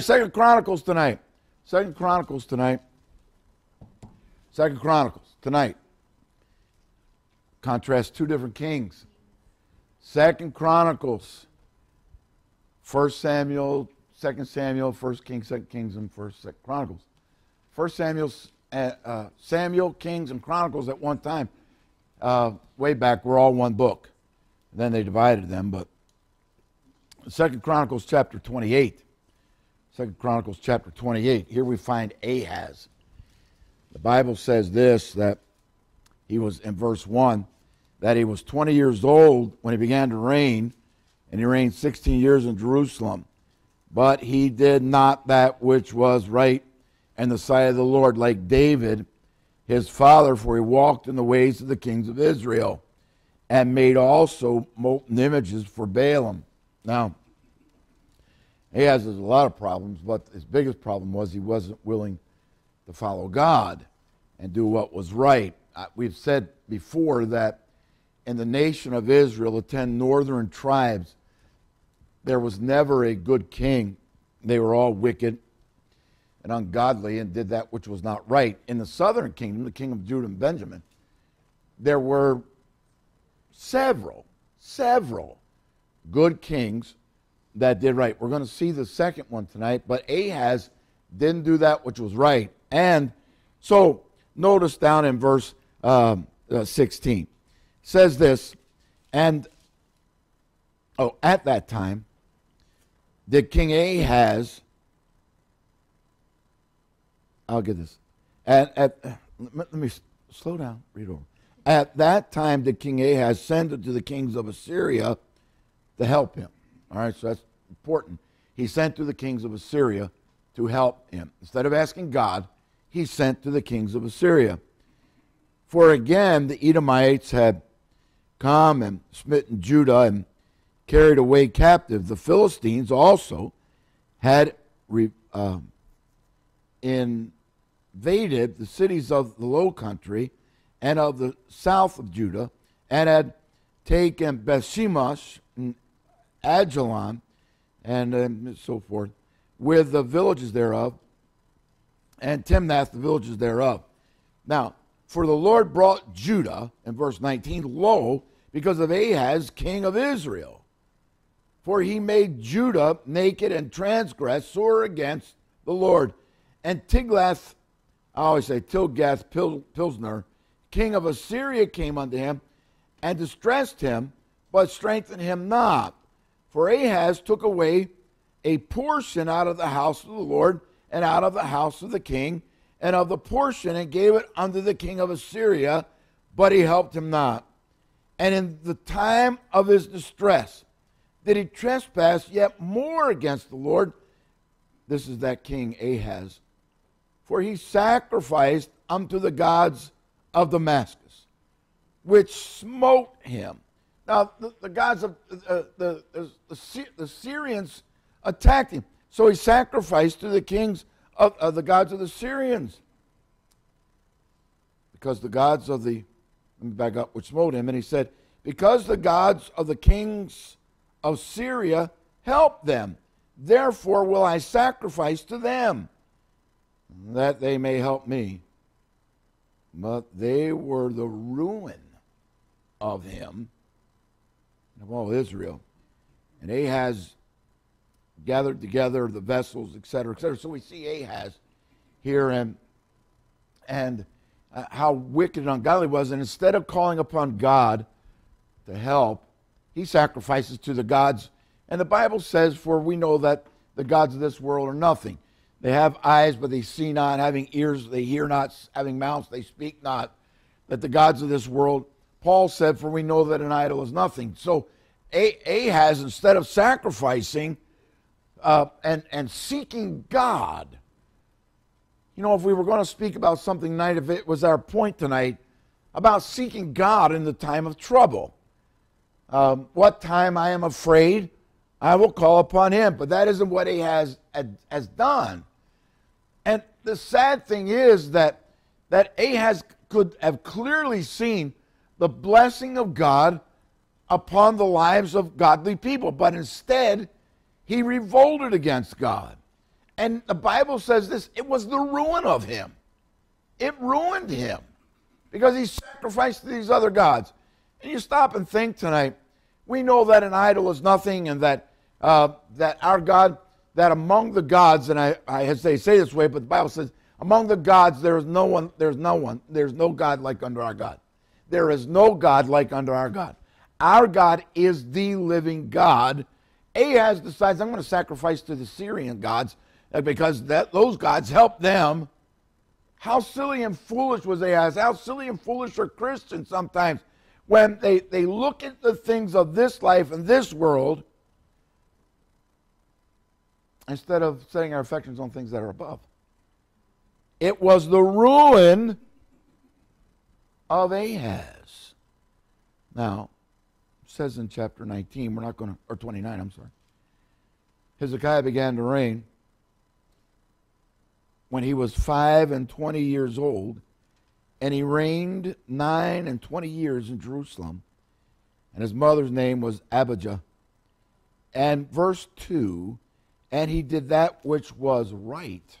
Second Chronicles tonight. Second Chronicles tonight. Second Chronicles tonight. Contrast two different kings. Second Chronicles. First Samuel, Second Samuel, First Kings, Second Kings, and First Chronicles. First Samuel, uh, uh, Samuel, Kings, and Chronicles at one time, uh, way back, were all one book. Then they divided them, but Second Chronicles chapter 28. Second Chronicles chapter 28. Here we find Ahaz. The Bible says this that he was in verse 1 that he was 20 years old when he began to reign, and he reigned 16 years in Jerusalem. But he did not that which was right in the sight of the Lord, like David, his father, for he walked in the ways of the kings of Israel, and made also molten images for Baalim. Now, he has a lot of problems, but his biggest problem was he wasn't willing to follow God and do what was right. Uh, we've said before that in the nation of Israel, the ten northern tribes, there was never a good king. They were all wicked and ungodly and did that which was not right. In the southern kingdom, the kingdom of Judah and Benjamin, there were several, several good kings that did right. We're going to see the second one tonight, but Ahaz didn't do that which was right. And so notice down in verse um, uh, 16 says this, and oh, at that time did King Ahaz, I'll get this, at, at let me slow down, read over. At that time did King Ahaz send it to the kings of Assyria to help him. All right, so that's important. He sent to the kings of Assyria to help him. Instead of asking God, he sent to the kings of Assyria. For again, the Edomites had come and smitten Judah and carried away captive. The Philistines also had uh, invaded the cities of the low country and of the south of Judah and had taken Bethshemesh and Ajalon and so forth with the villages thereof and Timnath, the villages thereof. Now, for the Lord brought Judah, in verse 19, low because of Ahaz, king of Israel. For he made Judah naked and transgressed, sore against the Lord. And Tiglath, I always say Tilgath Pilneser, king of Assyria, came unto him and distressed him, but strengthened him not. For Ahaz took away a portion out of the house of the Lord and out of the house of the king, and of the portion, and gave it unto the king of Assyria, but he helped him not. And in the time of his distress did he trespass yet more against the Lord. This is that king Ahaz. For he sacrificed unto the gods of Damascus, which smote him. Now, the, the gods of uh, the, the, the, Syrians attacked him. So he sacrificed to the kings of, of the gods of the Syrians. Because the gods of the let me back up, which smote him. And he said, Because the gods of the kings of Syria helped them, therefore will I sacrifice to them, that they may help me. But they were the ruin of him, of all Israel. And Ahaz gathered together the vessels, etc., etc. So we see Ahaz here and and uh, how wicked and ungodly was. And instead of calling upon God to help, he sacrifices to the gods. And the Bible says, For we know that the gods of this world are nothing. They have eyes, but they see not, having ears, they hear not, having mouths, they speak not. That the gods of this world, Paul said, For we know that an idol is nothing. So Ahaz, instead of sacrificing uh, and, and seeking God, you know, if we were going to speak about something tonight, if it was our point tonight, about seeking God in the time of trouble. Um, what time I am afraid, I will call upon him. But that isn't what he has, has done. And the sad thing is that, that Ahaz could have clearly seen the blessing of God upon the lives of godly people. But instead, he revolted against God. And the Bible says this it was the ruin of him. It ruined him because he sacrificed to these other gods. And you stop and think tonight, we know that an idol is nothing and that, uh, that our God, that among the gods, and I, I to say this way, but the Bible says, among the gods there is no one, there's no one, there's no God like unto our God. There is no God like unto our God. Our God is the living God. Ahaz decides, I'm going to sacrifice to the Syrian gods uh, because that, those gods help them. How silly and foolish was Ahaz? How silly and foolish are Christians sometimes when they, they look at the things of this life and this world instead of setting our affections on things that are above. It was the ruin of Ahaz. Now, says in chapter 19, we're not going to, or 29, I'm sorry. Hezekiah began to reign when he was five and 20 years old, and he reigned nine and 20 years in Jerusalem. And his mother's name was Abijah. And verse 2 and he did that which was right.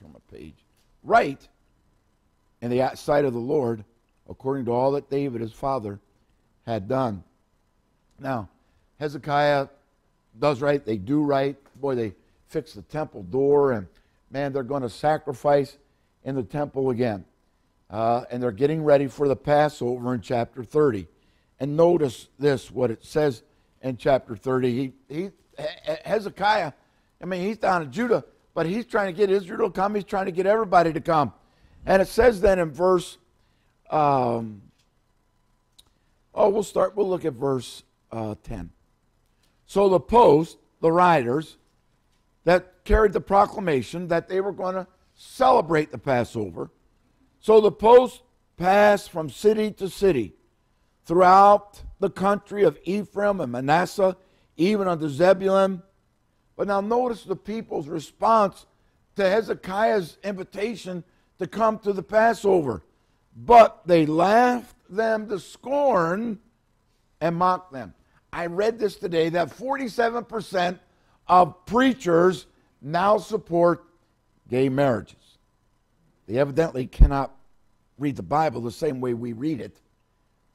Turn my page. Right in the sight of the Lord, according to all that David, his father, had done. Now, Hezekiah does right, they do right. Boy, they fix the temple door, and man, they're going to sacrifice in the temple again. Uh, and they're getting ready for the Passover in chapter 30. And notice this, what it says in chapter 30. He, he, Hezekiah, I mean, he's down in Judah, but he's trying to get Israel to come. He's trying to get everybody to come. And it says then in verse, um, oh, we'll start, we'll look at verse uh, 10. So the post, the riders that carried the proclamation that they were going to celebrate the Passover. So the post passed from city to city throughout the country of Ephraim and Manasseh, even unto Zebulun. But now notice the people's response to Hezekiah's invitation to come to the Passover. But they laughed them to scorn and mocked them. I read this today that 47% of preachers now support gay marriages. They evidently cannot read the Bible the same way we read it,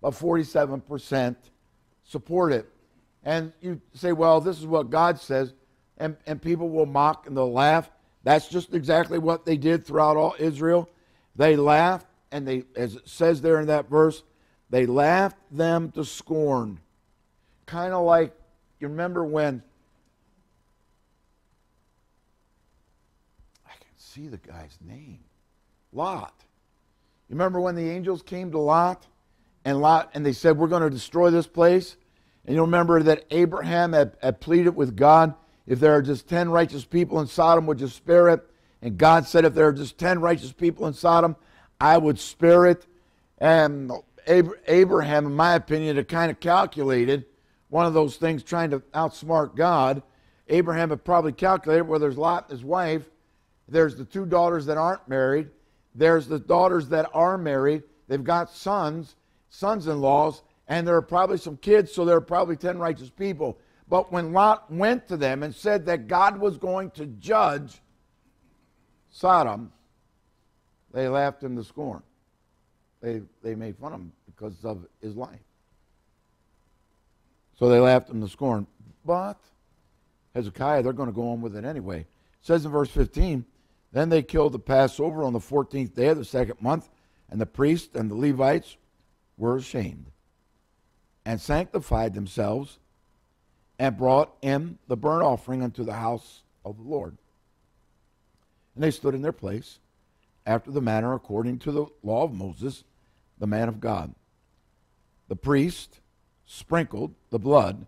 but 47% support it. And you say, well, this is what God says, and, and people will mock and they'll laugh. That's just exactly what they did throughout all Israel. They laughed, and they, as it says there in that verse, they laughed them to scorn. Kind of like, you remember when I can see the guy's name Lot. You remember when the angels came to Lot and Lot and they said, We're going to destroy this place? And you remember that Abraham had, had pleaded with God, if there are just 10 righteous people in Sodom, would you spare it? And God said, if there are just 10 righteous people in Sodom, I would spare it. And Abraham, in my opinion, had kind of calculated one of those things trying to outsmart God. Abraham had probably calculated where there's Lot and his wife, there's the two daughters that aren't married, there's the daughters that are married, they've got sons, sons in laws, and there are probably some kids, so there are probably 10 righteous people. But when Lot went to them and said that God was going to judge Sodom, they laughed him to scorn. They, they made fun of him because of his life. So they laughed him to scorn. But Hezekiah, they're going to go on with it anyway. It says in verse 15, Then they killed the Passover on the 14th day of the second month, and the priests and the Levites were ashamed and sanctified themselves and brought in the burnt offering unto the house of the Lord. And they stood in their place after the manner according to the law of Moses, the man of God. The priest sprinkled the blood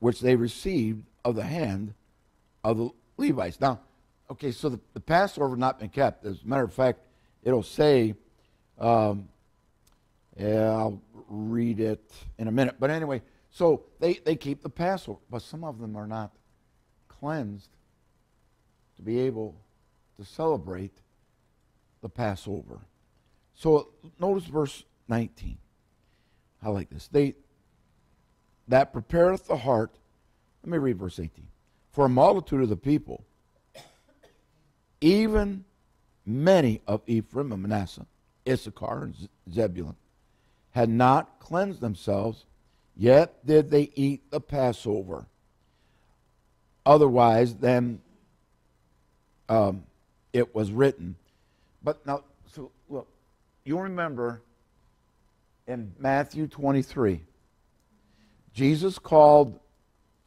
which they received of the hand of the Levites. Now, okay, so the, the Passover not been kept. As a matter of fact, it'll say, um, yeah, I'll read it in a minute. But anyway, so they, they keep the Passover, but some of them are not cleansed to be able to celebrate the Passover. So notice verse 19. I like this. They that prepareth the heart. Let me read verse 18. For a multitude of the people even many of Ephraim and Manasseh, Issachar and Zebulun, had not cleansed themselves, yet did they eat the Passover. Otherwise, then um, it was written. But now, so look, you remember in Matthew 23, Jesus called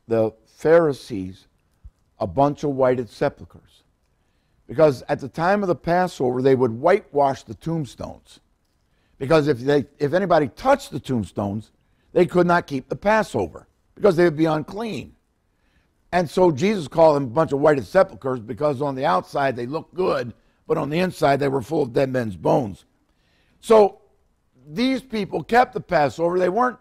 the Pharisees a bunch of whited sepulchres. Because at the time of the Passover, they would whitewash the tombstones. Because if, they, if anybody touched the tombstones, they could not keep the Passover because they would be unclean. And so Jesus called them a bunch of whited sepulchres because on the outside they looked good, but on the inside they were full of dead men's bones. So these people kept the Passover. They weren't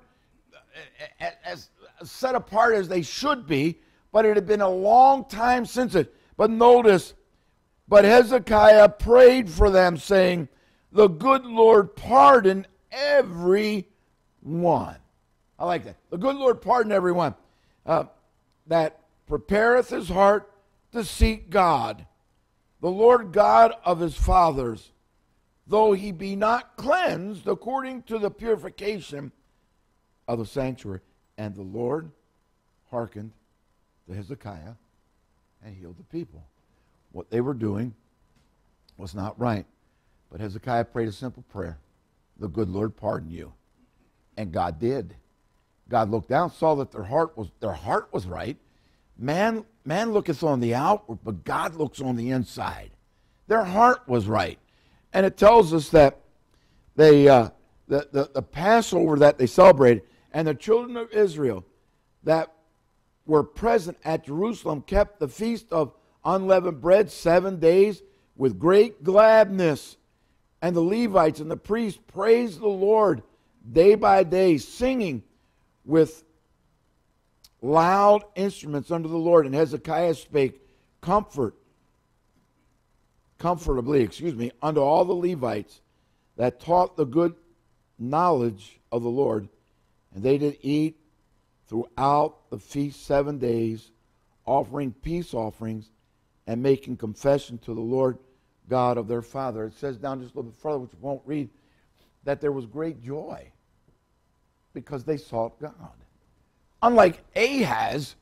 as set apart as they should be, but it had been a long time since it. But notice, but Hezekiah prayed for them, saying, The good Lord pardon every one. I like that. The good Lord pardon everyone uh, that prepareth his heart to seek God, the Lord God of his fathers, though he be not cleansed according to the purification of the sanctuary. And the Lord hearkened to Hezekiah and healed the people. What they were doing was not right. But Hezekiah prayed a simple prayer The good Lord pardon you. And God did. God looked down, saw that their heart was their heart was right. Man, man looketh on the outward, but God looks on the inside. Their heart was right. And it tells us that they uh, the, the, the Passover that they celebrated, and the children of Israel that were present at Jerusalem kept the feast of unleavened bread seven days with great gladness. And the Levites and the priests praised the Lord day by day, singing with loud instruments unto the Lord. And Hezekiah spake comfort, comfortably, excuse me, unto all the Levites that taught the good knowledge of the Lord. And they did eat throughout the feast seven days, offering peace offerings and making confession to the Lord God of their father. It says down just a little bit further, which we won't read, that there was great joy because they sought God. Unlike Ahaz,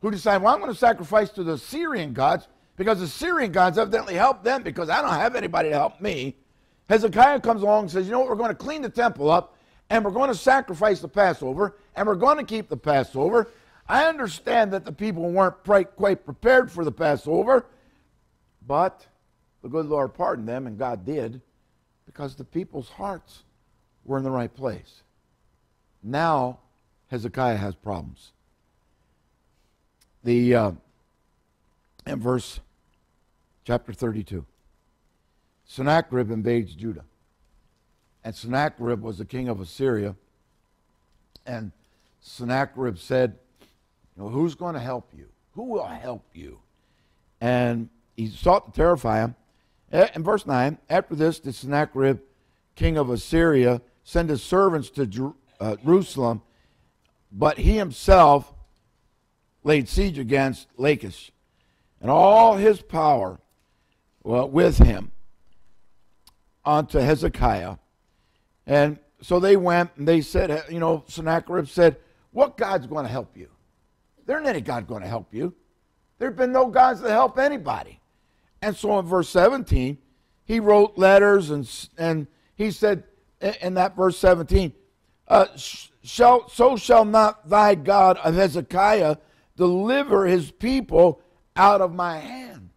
who decided, well, I'm going to sacrifice to the Syrian gods because the Syrian gods evidently helped them because I don't have anybody to help me. Hezekiah comes along and says, you know what, we're going to clean the temple up and we're going to sacrifice the Passover and we're going to keep the Passover. I understand that the people weren't quite prepared for the Passover, but the good Lord pardoned them, and God did, because the people's hearts were in the right place. Now, Hezekiah has problems. The uh, in verse chapter 32, Sennacherib invades Judah. And Sennacherib was the king of Assyria. And Sennacherib said, Who's going to help you? Who will help you? And he sought to terrify him. In verse 9, after this, did Sennacherib, king of Assyria, send his servants to uh, Jerusalem, but he himself laid siege against Lachish, and all his power well, with him unto Hezekiah. And so they went and they said, you know, Sennacherib said, What God's going to help you? There ain't any God going to help you. There have been no gods to help anybody. And so in verse 17, he wrote letters and, and he said in that verse 17, uh, shall, so shall not thy God of Hezekiah deliver his people out of my hand.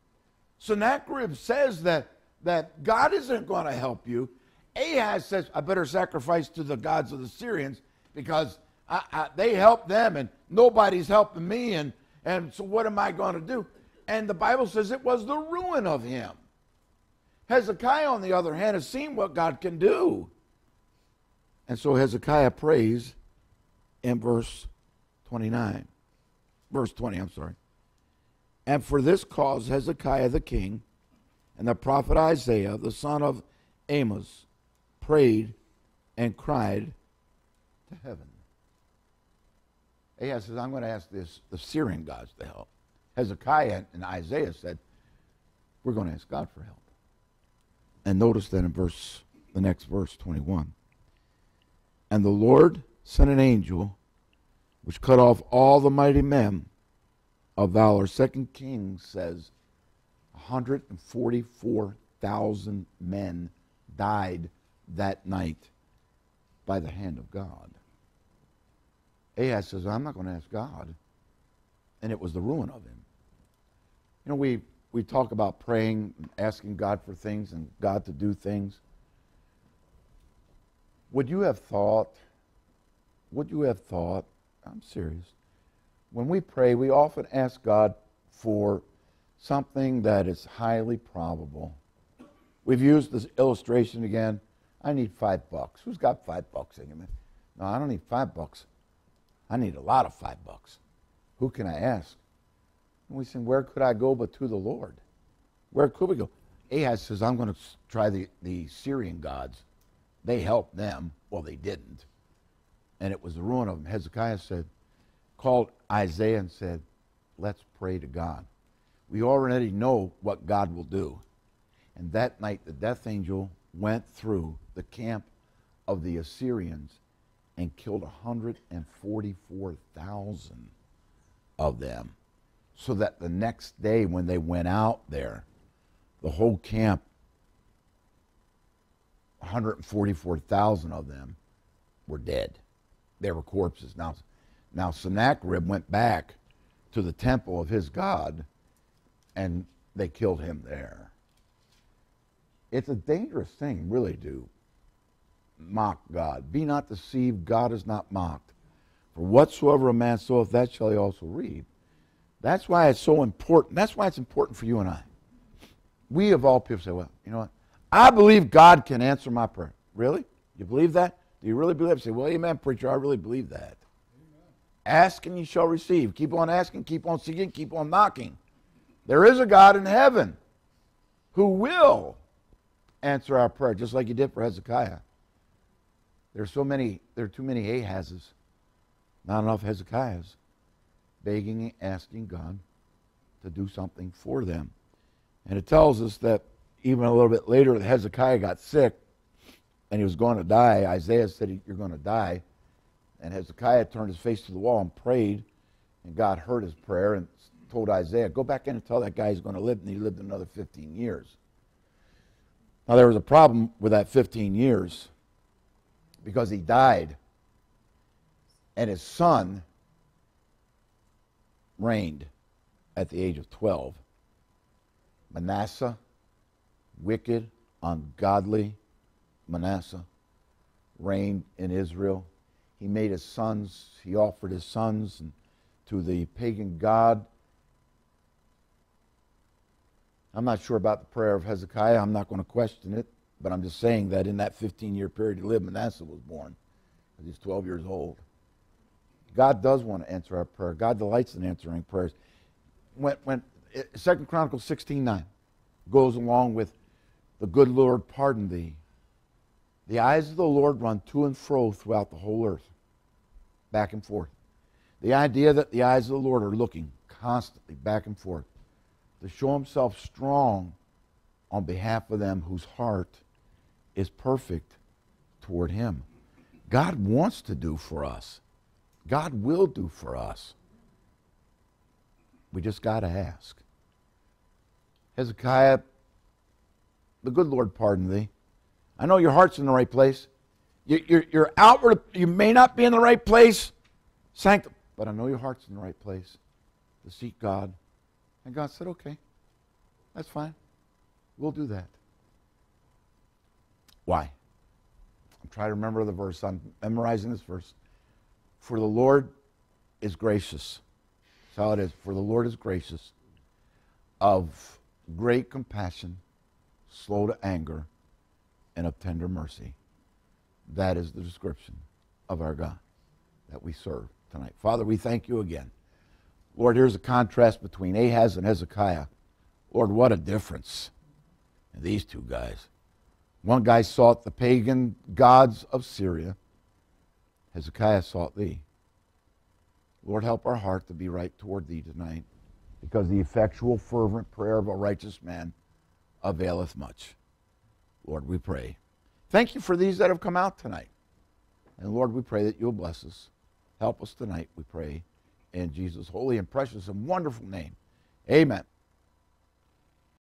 Sennacherib says that, that God isn't going to help you. Ahaz says, I better sacrifice to the gods of the Syrians because I, I, they help them and nobody's helping me. And, and so what am I going to do? And the Bible says it was the ruin of him. Hezekiah, on the other hand, has seen what God can do. And so Hezekiah prays in verse 29. Verse 20, I'm sorry. And for this cause Hezekiah the king and the prophet Isaiah, the son of Amos, prayed and cried to heaven. Ahaz says, I'm going to ask this, the Syrian gods to help. Hezekiah and Isaiah said, we're going to ask God for help. And notice that in verse the next verse 21. And the Lord sent an angel which cut off all the mighty men of valor. Second Kings says 144,000 men died that night by the hand of God. Ahaz says, I'm not going to ask God. And it was the ruin of him. You know, we, we talk about praying, asking God for things and God to do things. Would you have thought, would you have thought, I'm serious, when we pray, we often ask God for something that is highly probable. We've used this illustration again. I need five bucks. Who's got five bucks? No, I don't need five bucks. I need a lot of five bucks. Who can I ask? And we say, Where could I go but to the Lord? Where could we go? Ahaz says, I'm going to try the, the Syrian gods. They helped them. Well, they didn't. And it was the ruin of them. Hezekiah said, called Isaiah and said, Let's pray to God. We already know what God will do. And that night, the death angel went through the camp of the Assyrians and killed 144,000 of them. So that the next day, when they went out there, the whole camp 144,000 of them were dead. They were corpses. Now, now Sennacherib went back to the temple of his God and they killed him there. It's a dangerous thing, really, to mock God. Be not deceived, God is not mocked. For whatsoever a man soweth, that shall he also reap. That's why it's so important. That's why it's important for you and I. We, of all people, say, well, you know what? I believe God can answer my prayer. Really? You believe that? Do you really believe it? Say, well, amen, preacher, I really believe that. Amen. Ask and you shall receive. Keep on asking, keep on seeking, keep on knocking. There is a God in heaven who will answer our prayer, just like he did for Hezekiah. There are so many, there are too many Ahazes, not enough Hezekiahs, begging and asking God to do something for them. And it tells us that even a little bit later, Hezekiah got sick and he was going to die. Isaiah said, You're going to die. And Hezekiah turned his face to the wall and prayed, and God heard his prayer and told Isaiah, Go back in and tell that guy he's going to live. And he lived another 15 years. Now, there was a problem with that 15 years because he died, and his son reigned at the age of 12. Manasseh wicked, ungodly Manasseh reigned in Israel. He made his sons, he offered his sons to the pagan god. I'm not sure about the prayer of Hezekiah. I'm not going to question it, but I'm just saying that in that 15 year period he lived, Manasseh was born he's 12 years old. God does want to answer our prayer. God delights in answering prayers. When, when eh, Second Chronicles 16 9 goes along with the good Lord pardon thee. The eyes of the Lord run to and fro throughout the whole earth, back and forth. The idea that the eyes of the Lord are looking constantly back and forth to show himself strong on behalf of them whose heart is perfect toward him. God wants to do for us. God will do for us. We just got to ask. Hezekiah the good Lord pardon thee. I know your heart's in the right place. Your, your, outward, you may not be in the right place, sanctum, but I know your heart's in the right place to seek God. And God said, okay, that's fine. We'll do that. Why? I'm trying to remember the verse. I'm memorizing this verse. For the Lord is gracious. That's how it is. For the Lord is gracious, of great compassion slow to anger, and of tender mercy. That is the description of our God that we serve tonight. Father, we thank you again. Lord, here's a contrast between Ahaz and Hezekiah. Lord, what a difference in these two guys. One guy sought the pagan gods of Syria. Hezekiah sought thee. Lord, help our heart to be right toward thee tonight because the effectual, fervent prayer of a righteous man availeth much. Lord, we pray. Thank you for these that have come out tonight. And Lord, we pray that you'll bless us. Help us tonight, we pray. In Jesus' holy and precious and wonderful name. Amen.